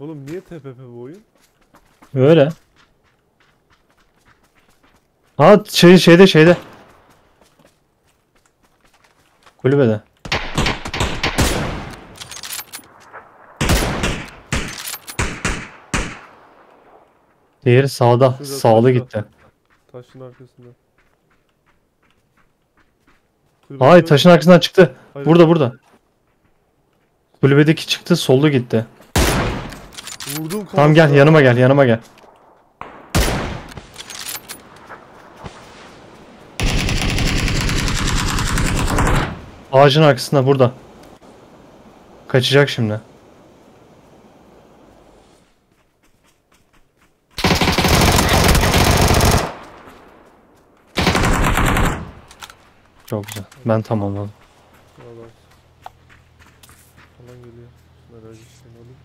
Oğlum niye TPP bu oyun? Öyle. Ha şey şeyde şeyde. Kulübede. Diğeri sağda. Şurada, Sağlı şurada. gitti. Taşın arkasında. Kulübe Ay şöyle- taşın arkasından çıktı. Hayır. Burada burada. Kulübedeki çıktı sollu gitti. Vurdum Tamam gel yanıma gel yanıma gel. Ağacın arkasında burada. Kaçacak şimdi. Çok güzel. Ben tamamladım. Sağ ol. Falan geliyor. Merak etmeyin.